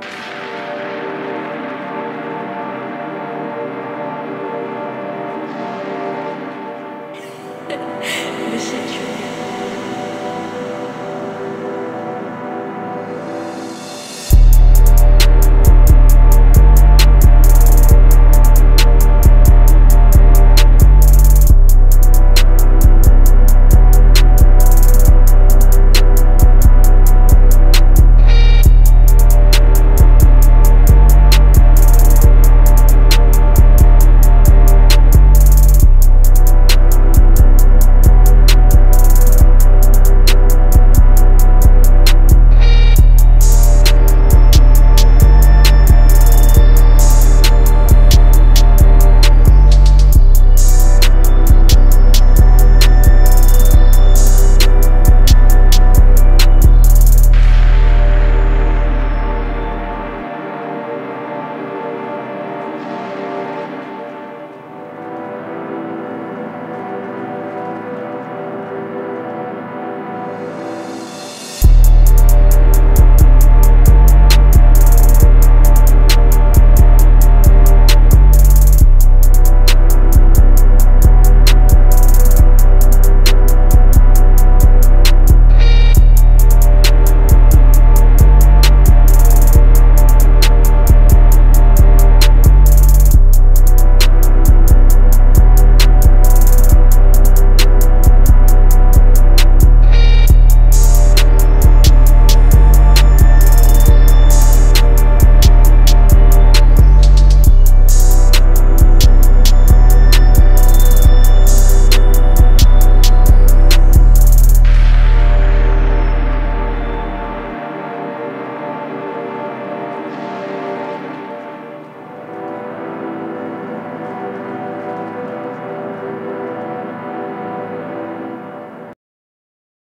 you.